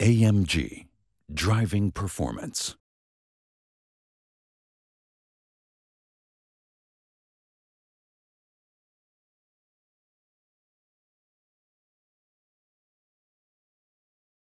AMG, driving performance.